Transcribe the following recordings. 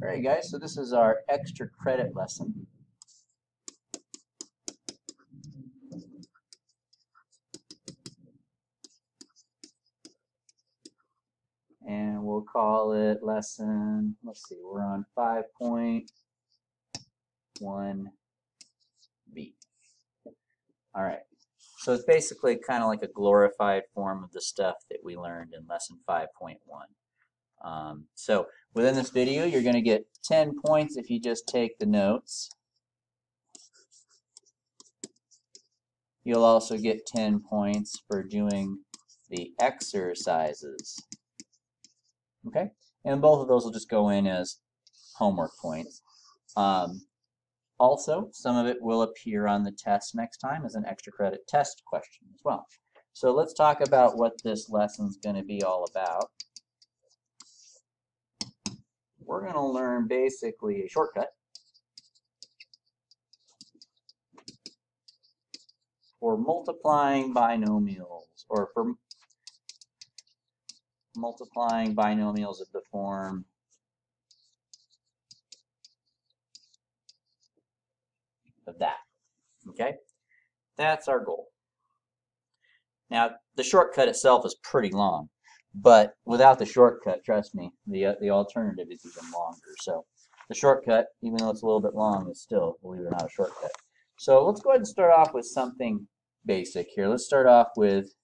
Alright guys, so this is our extra credit lesson. And we'll call it lesson, let's see, we're on 5.1b. Alright, so it's basically kind of like a glorified form of the stuff that we learned in lesson 5.1. Um, so within this video, you're going to get 10 points if you just take the notes. You'll also get 10 points for doing the exercises. Okay? And both of those will just go in as homework points. Um, also, some of it will appear on the test next time as an extra credit test question as well. So let's talk about what this lesson is going to be all about. We're going to learn basically a shortcut for multiplying binomials or for multiplying binomials of the form of that. Okay? That's our goal. Now, the shortcut itself is pretty long, but without the shortcut, trust me, the, uh, the alternative is even longer. So the shortcut, even though it's a little bit long, is still, believe it or not, a shortcut. So let's go ahead and start off with something basic here. Let's start off with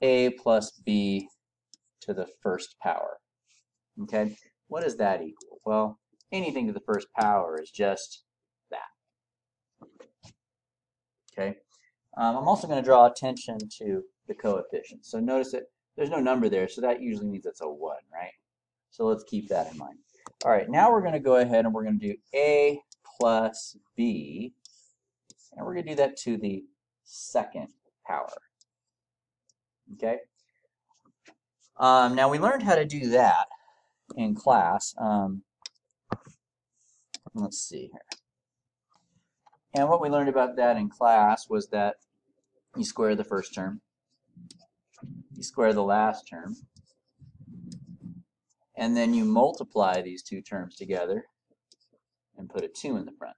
a plus b to the first power. Okay, what does that equal? Well, anything to the first power is just that. Okay. Um, I'm also going to draw attention to the coefficients. So notice that there's no number there, so that usually means it's a 1, right? So let's keep that in mind. All right, now we're going to go ahead and we're going to do a plus b, and we're going to do that to the second power. Okay? Um, now we learned how to do that in class. Um, let's see here. And what we learned about that in class was that you square the first term, you square the last term, and then you multiply these two terms together and put a 2 in the front.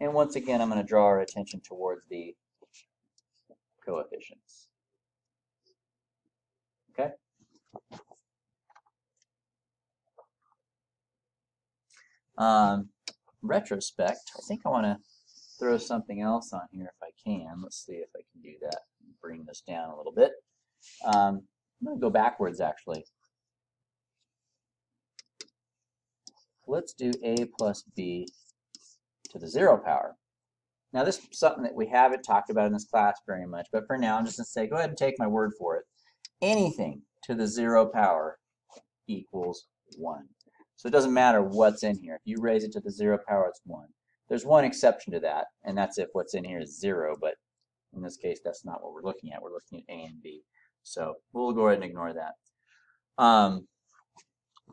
And once again, I'm going to draw our attention towards the coefficients. Okay? Um, retrospect, I think I want to throw something else on here if I can. Let's see if I can do that. Bring this down a little bit. Um, I'm going to go backwards actually. Let's do a plus b to the zero power. Now this is something that we haven't talked about in this class very much, but for now I'm just going to say go ahead and take my word for it. Anything to the zero power equals 1. So it doesn't matter what's in here. If you raise it to the zero power, it's 1. There's one exception to that, and that's if what's in here is 0, but in this case, that's not what we're looking at. We're looking at A and B. So we'll go ahead and ignore that. Um,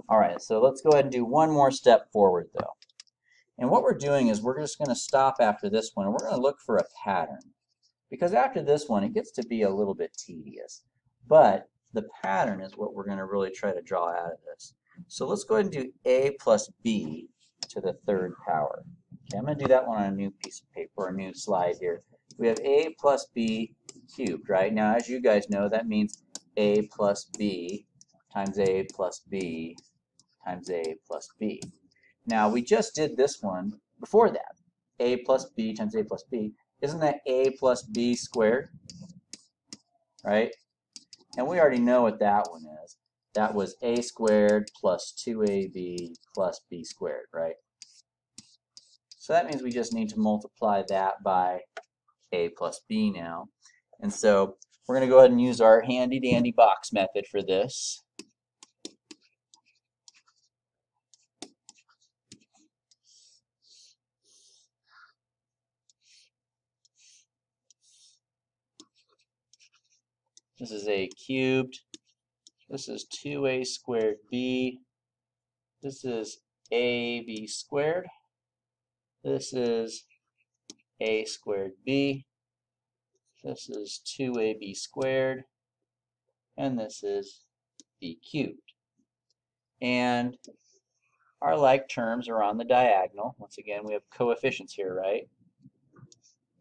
all right, so let's go ahead and do one more step forward, though. And what we're doing is we're just going to stop after this one, and we're going to look for a pattern. Because after this one, it gets to be a little bit tedious. But the pattern is what we're going to really try to draw out of this. So let's go ahead and do a plus b to the third power. Okay, I'm going to do that one on a new piece of paper, a new slide here. We have a plus b cubed, right? Now, as you guys know, that means a plus b times a plus b times a plus b. Now, we just did this one before that. a plus b times a plus b. Isn't that a plus b squared? Right? And we already know what that one is that was a squared plus 2ab plus b squared, right? So that means we just need to multiply that by a plus b now. And so we're going to go ahead and use our handy dandy box method for this. This is a cubed this is 2a squared b. This is ab squared. This is a squared b. This is 2ab squared. And this is b cubed. And our like terms are on the diagonal. Once again, we have coefficients here, right?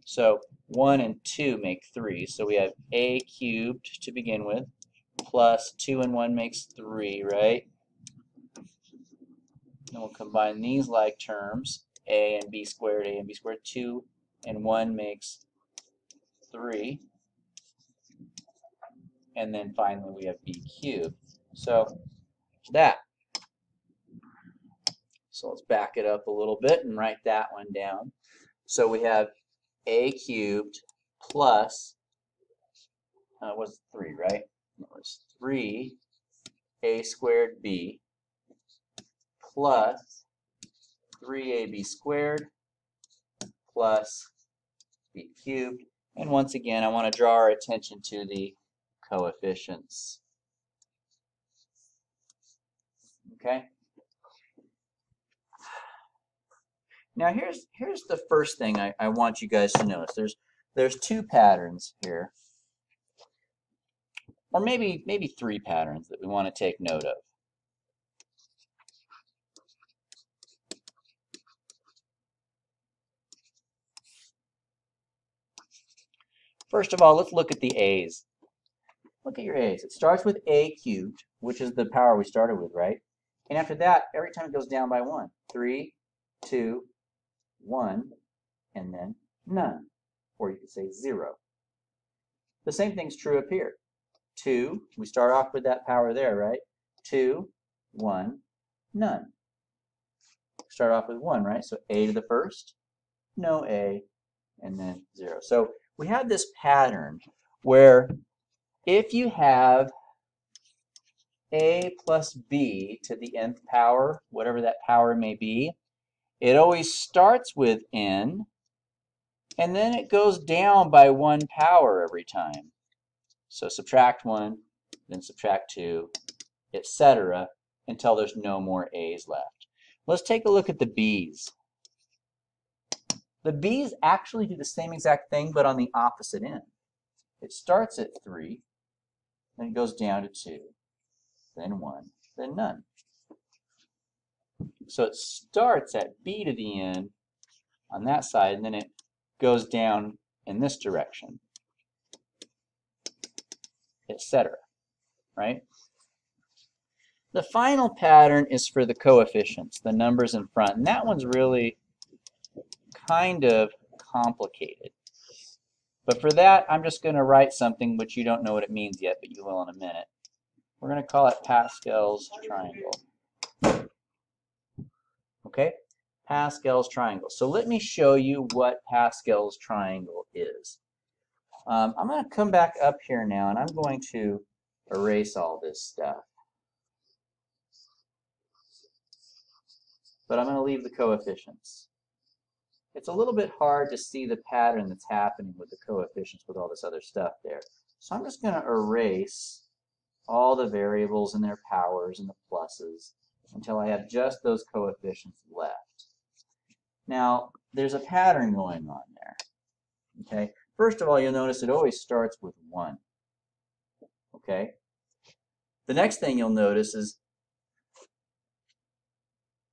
So 1 and 2 make 3. So we have a cubed to begin with, plus 2 and 1 makes 3, right? Then we'll combine these like terms, a and b squared, a and b squared. 2 and 1 makes 3. And then finally we have b cubed. So that. So let's back it up a little bit and write that one down. So we have a cubed plus, uh, was 3, right? It was 3 a squared b plus 3ab squared plus b cubed. And once again, I want to draw our attention to the coefficients. Okay? Now here's here's the first thing I, I want you guys to notice. There's there's two patterns here. Or maybe maybe three patterns that we want to take note of. First of all, let's look at the A's. Look at your A's. It starts with A cubed, which is the power we started with, right? And after that, every time it goes down by one. Three, two, one, and then none. Or you could say zero. The same thing's true up here. Two, we start off with that power there, right? Two, one, none. Start off with one, right? So A to the first, no A, and then zero. So we have this pattern where if you have a plus b to the nth power, whatever that power may be, it always starts with n, and then it goes down by one power every time. So subtract 1, then subtract 2, etc., until there's no more a's left. Let's take a look at the b's. The b's actually do the same exact thing, but on the opposite end. It starts at 3, then it goes down to 2, then 1, then none. So it starts at b to the n on that side, and then it goes down in this direction, etc. Right? The final pattern is for the coefficients, the numbers in front, and that one's really kind of complicated. But for that, I'm just going to write something which you don't know what it means yet, but you will in a minute. We're going to call it Pascal's triangle. Okay? Pascal's triangle. So let me show you what Pascal's triangle is. Um, I'm going to come back up here now, and I'm going to erase all this stuff. But I'm going to leave the coefficients. It's a little bit hard to see the pattern that's happening with the coefficients with all this other stuff there. So I'm just going to erase all the variables and their powers and the pluses until I have just those coefficients left. Now, there's a pattern going on there. Okay, First of all, you'll notice it always starts with 1. Okay? The next thing you'll notice is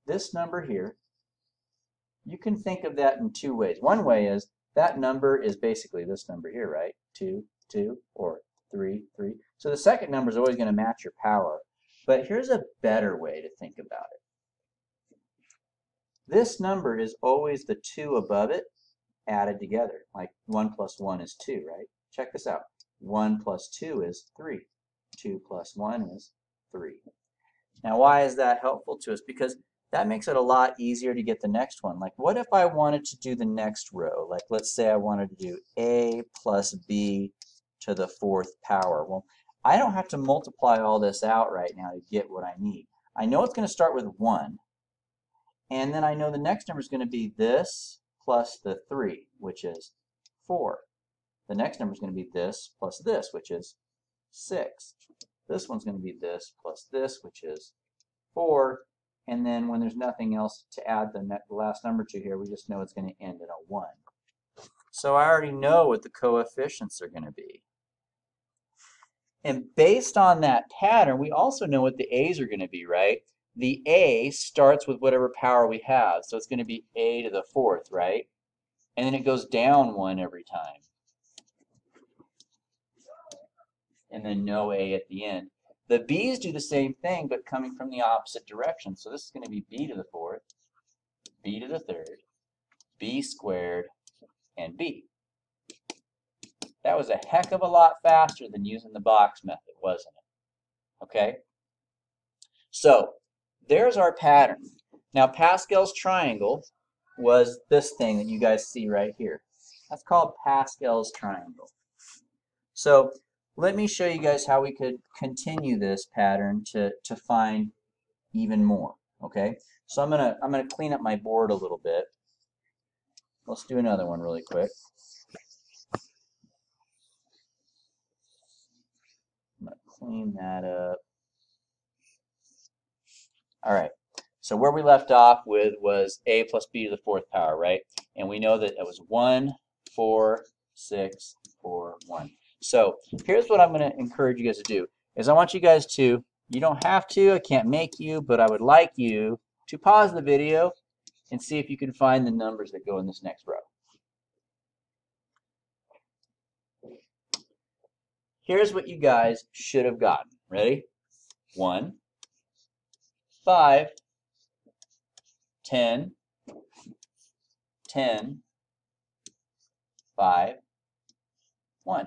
this number here, you can think of that in two ways. One way is that number is basically this number here, right? 2, 2, or 3, 3. So the second number is always going to match your power. But here's a better way to think about it. This number is always the 2 above it added together. Like 1 plus 1 is 2, right? Check this out. 1 plus 2 is 3. 2 plus 1 is 3. Now why is that helpful to us? Because that makes it a lot easier to get the next one. Like what if I wanted to do the next row? Like let's say I wanted to do a plus b to the fourth power. Well, I don't have to multiply all this out right now to get what I need. I know it's going to start with 1. And then I know the next number is going to be this plus the 3, which is 4. The next number is going to be this plus this, which is 6. This one's going to be this plus this, which is 4. And then when there's nothing else to add the, last number to here, we just know it's going to end in a 1. So I already know what the coefficients are going to be. And based on that pattern, we also know what the A's are going to be, right? the a starts with whatever power we have. So it's going to be a to the fourth, right? And then it goes down one every time. And then no a at the end. The b's do the same thing, but coming from the opposite direction. So this is going to be b to the fourth, b to the third, b squared, and b. That was a heck of a lot faster than using the box method, wasn't it? Okay? So, there's our pattern. Now, Pascal's triangle was this thing that you guys see right here. That's called Pascal's triangle. So, let me show you guys how we could continue this pattern to, to find even more, okay? So I'm gonna I'm gonna clean up my board a little bit. Let's do another one really quick. I'm gonna clean that up. All right. So where we left off with was a plus b to the fourth power, right? And we know that it was 1, 4, 6, 4, 1. So here's what I'm going to encourage you guys to do, is I want you guys to, you don't have to, I can't make you, but I would like you to pause the video and see if you can find the numbers that go in this next row. Here's what you guys should have gotten. Ready? 1, 5, 10, 10, 5, 1.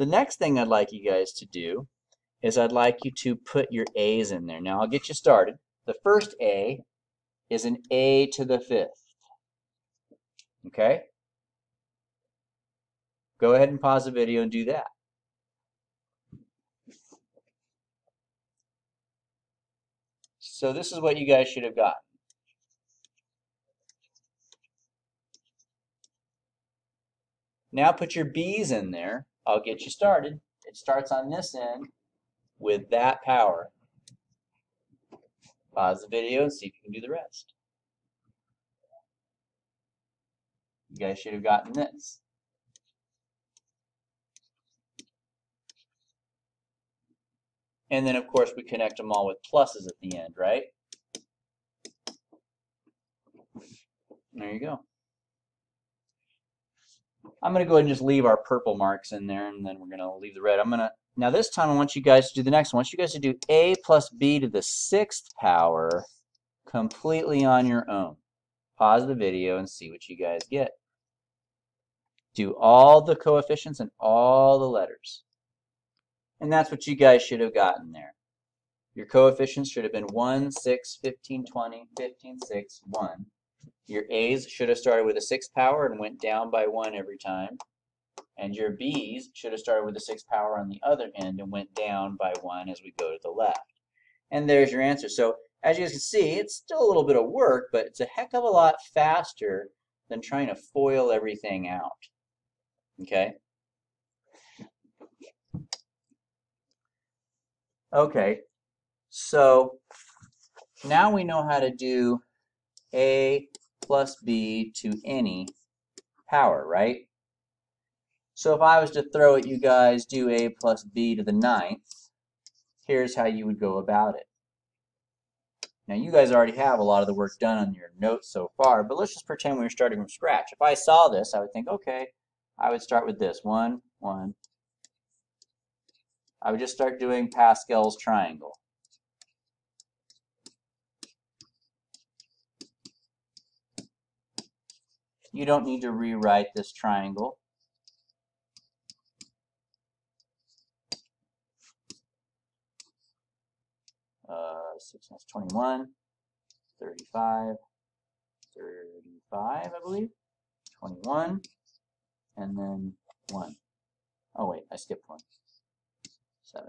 The next thing I'd like you guys to do is I'd like you to put your A's in there. Now I'll get you started. The first A is an A to the fifth. Okay? Go ahead and pause the video and do that. So this is what you guys should have gotten. Now put your B's in there. I'll get you started. It starts on this end with that power. Pause the video and see if you can do the rest. You guys should have gotten this. And then, of course, we connect them all with pluses at the end, right? There you go. I'm going to go ahead and just leave our purple marks in there, and then we're going to leave the red. I'm going to, now this time I want you guys to do the next one. I want you guys to do a plus b to the sixth power completely on your own. Pause the video and see what you guys get. Do all the coefficients and all the letters. And that's what you guys should have gotten there. Your coefficients should have been 1, 6, 15, 20, 15, 6, 1. Your A's should have started with a 6 power and went down by 1 every time. And your B's should have started with a 6 power on the other end and went down by 1 as we go to the left. And there's your answer. So as you guys can see, it's still a little bit of work, but it's a heck of a lot faster than trying to FOIL everything out. Okay? Okay, so now we know how to do a plus b to any power, right? So if I was to throw at you guys, do a plus b to the ninth, here's how you would go about it. Now you guys already have a lot of the work done on your notes so far, but let's just pretend we were starting from scratch. If I saw this, I would think, okay, I would start with this, one, one, I would just start doing Pascal's triangle. You don't need to rewrite this triangle. Uh, 6 that's 21, 35, 35, I believe, 21, and then 1. Oh wait, I skipped one. 7.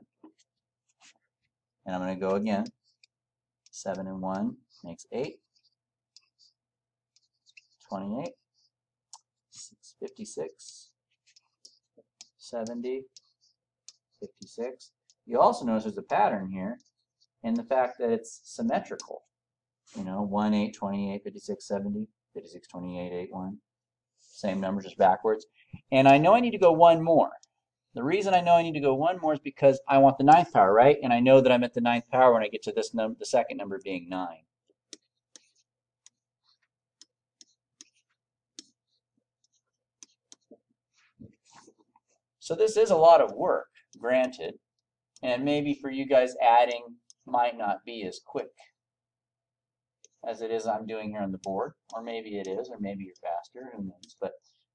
And I'm going to go again. 7 and 1 makes 8. 28. 56. 70. 56. You also notice there's a pattern here in the fact that it's symmetrical. You know, 1, 8, 28, 56, 70, 56, 28, 8, 1. Same numbers, just backwards. And I know I need to go one more. The reason I know I need to go one more is because I want the ninth power, right? And I know that I'm at the ninth power when I get to this number, the second number being 9. So this is a lot of work, granted, and maybe for you guys adding might not be as quick as it is I'm doing here on the board, or maybe it is, or maybe you're faster, who knows, but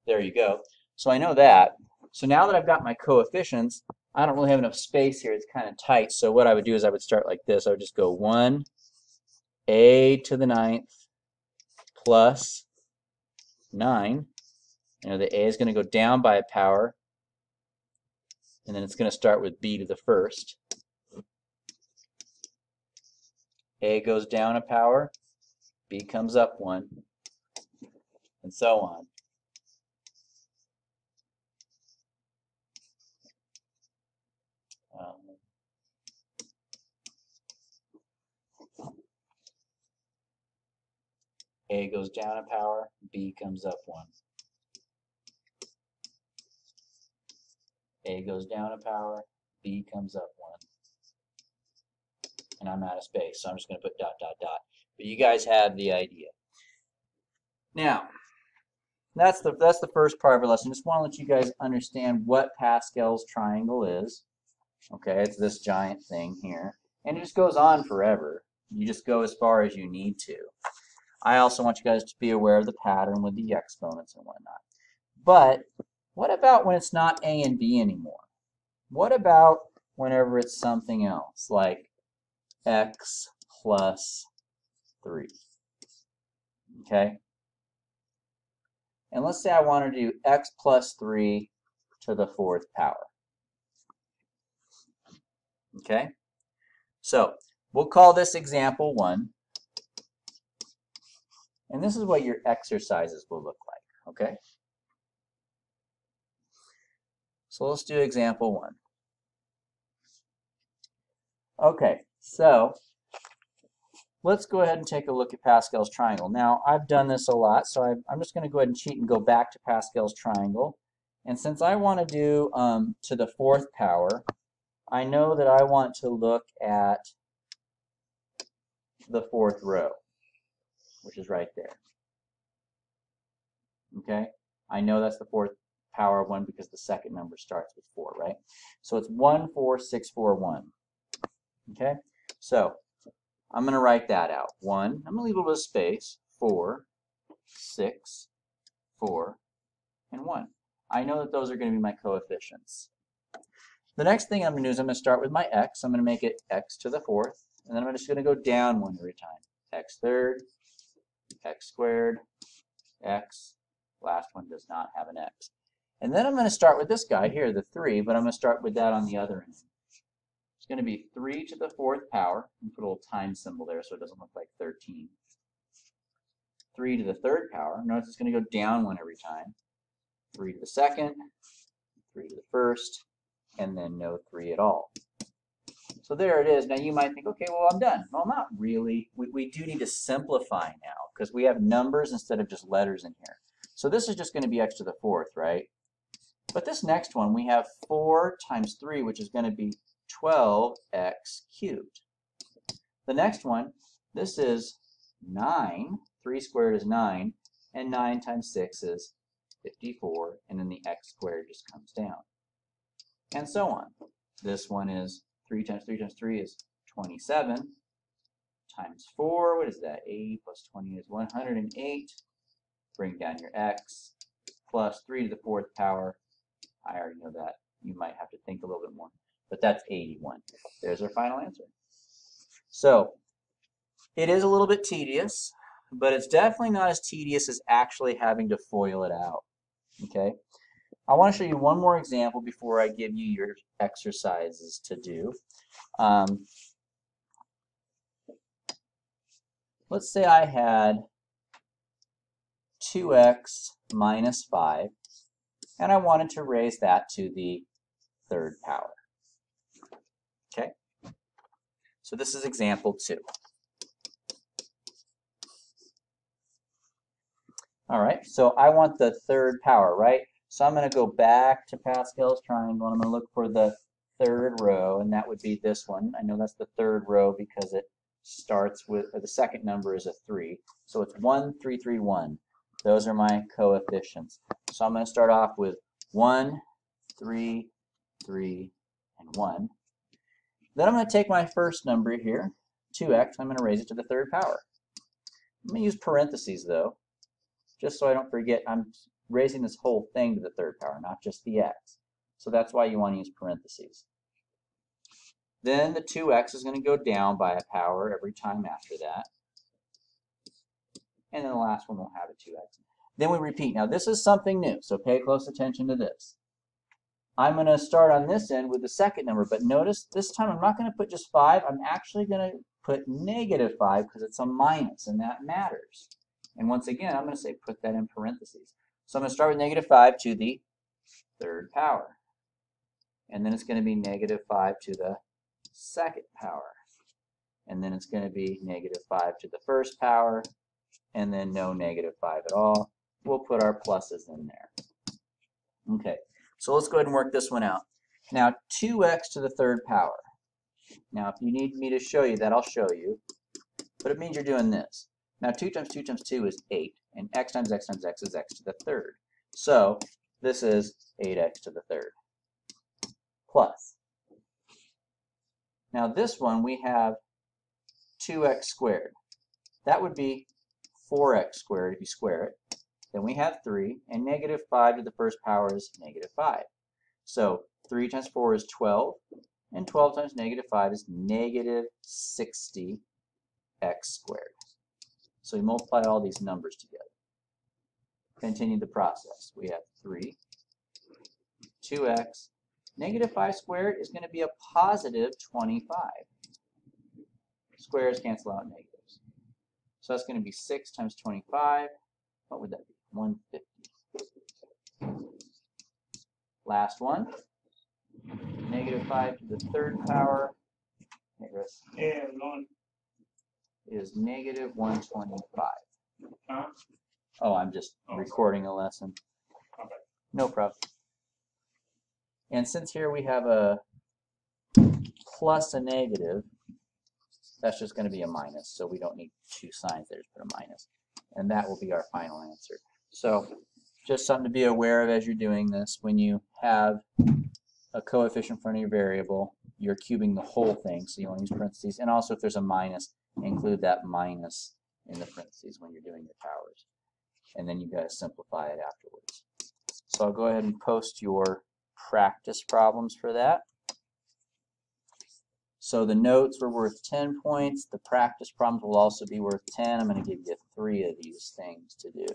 there you go. So I know that. So now that I've got my coefficients, I don't really have enough space here, it's kind of tight, so what I would do is I would start like this, I would just go 1, a to the ninth, plus 9, you know, the a is going to go down by a power, and then it's going to start with b to the first. A goes down a power, B comes up one, and so on. Um, A goes down a power, B comes up one. A goes down a power, B comes up one. And I'm out of space, so I'm just going to put dot, dot, dot. But you guys have the idea. Now, that's the, that's the first part of our lesson. Just want to let you guys understand what Pascal's triangle is. Okay, it's this giant thing here. And it just goes on forever. You just go as far as you need to. I also want you guys to be aware of the pattern with the exponents and whatnot. But what about when it's not A and B anymore? What about whenever it's something else, like x plus 3? Okay? And let's say I want to do x plus 3 to the fourth power. Okay? So, we'll call this example 1. And this is what your exercises will look like, okay? So let's do example one. Okay, so let's go ahead and take a look at Pascal's triangle. Now, I've done this a lot, so i am just going to go ahead and cheat and go back to Pascal's triangle. And since I want to do um, to the fourth power, I know that I want to look at the fourth row, which is right there. Okay, I know that's the fourth power of 1 because the second number starts with 4, right? So it's 1, 4, 6, 4, 1. Okay? So I'm going to write that out. 1, I'm going to leave a little bit of space. 4, 6, 4, and 1. I know that those are going to be my coefficients. The next thing I'm going to do is I'm going to start with my x. I'm going to make it x to the fourth. And then I'm just going to go down one every time. x third, x squared, x. Last one does not have an x. And then I'm going to start with this guy here, the 3, but I'm going to start with that on the other end. It's going to be 3 to the fourth power. And put a little time symbol there so it doesn't look like 13. 3 to the third power. Notice it's going to go down one every time. 3 to the second, 3 to the first, and then no 3 at all. So there it is. Now you might think, okay, well, I'm done. Well, not really. We, we do need to simplify now because we have numbers instead of just letters in here. So this is just going to be x to the fourth, right? But this next one, we have 4 times 3, which is going to be 12x cubed. The next one, this is 9. 3 squared is 9, and 9 times 6 is 54, and then the x squared just comes down. And so on. This one is 3 times 3 times 3 is 27, times 4, what is that? 80 plus 20 is 108. Bring down your x, plus 3 to the fourth power I already know that. You might have to think a little bit more. But that's 81. There's our final answer. So, it is a little bit tedious, but it's definitely not as tedious as actually having to FOIL it out. Okay? I want to show you one more example before I give you your exercises to do. Um, let's say I had 2x minus 5 and I wanted to raise that to the third power. Okay? So this is example two. All right, so I want the third power, right? So I'm going to go back to Pascal's triangle and I'm going to look for the third row and that would be this one. I know that's the third row because it starts with, the second number is a 3. So it's 1, 3, 3, 1. Those are my coefficients. So I'm going to start off with 1, 3, 3, and 1. Then I'm going to take my first number here, 2x, I'm going to raise it to the third power. I'm going to use parentheses though, just so I don't forget I'm raising this whole thing to the third power, not just the x. So that's why you want to use parentheses. Then the 2x is going to go down by a power every time after that. And then the last one will have a 2x. Then we repeat. Now this is something new, so pay close attention to this. I'm going to start on this end with the second number, but notice this time I'm not going to put just 5. I'm actually going to put negative 5 because it's a minus, and that matters. And once again, I'm going to say put that in parentheses. So I'm going to start with negative 5 to the third power. And then it's going to be negative 5 to the second power. And then it's going to be negative 5 to the first power, and then no negative 5 at all. We'll put our pluses in there. Okay. So let's go ahead and work this one out. Now 2x to the third power. Now if you need me to show you that, I'll show you. But it means you're doing this. Now 2 times 2 times 2 is 8, and x times x times x is x to the third. So this is 8x to the third plus. Now this one we have 2x squared. That would be 4x squared if you square it. Then we have 3, and negative 5 to the first power is negative 5. So 3 times 4 is 12, and 12 times negative 5 is negative 60x squared. So we multiply all these numbers together. Continue the process. We have 3, 2x, negative 5 squared is going to be a positive 25. Squares cancel out negatives. So that's going to be 6 times 25. What would that be? 150. Last one. Negative 5 to the third power is negative 125. Huh? Oh, I'm just Oh. recording a lesson. Okay. No problem. And since here we have a plus a negative, that's just going to be a minus, so we don't need two signs there, just put a minus. And that will be our final answer. So just something to be aware of as you're doing this. When you have a coefficient in front of your variable, you're cubing the whole thing, so you to use parentheses. And also if there's a minus, include that minus in the parentheses when you're doing your powers. And then you've got to simplify it afterwards. So I'll go ahead and post your practice problems for that. So the notes were worth 10 points. The practice problems will also be worth 10. I'm going to give you three of these things to do.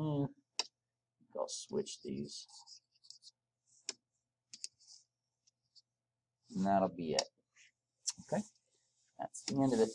Mm, I'll switch these. And that'll be it. Okay, that's the end of it.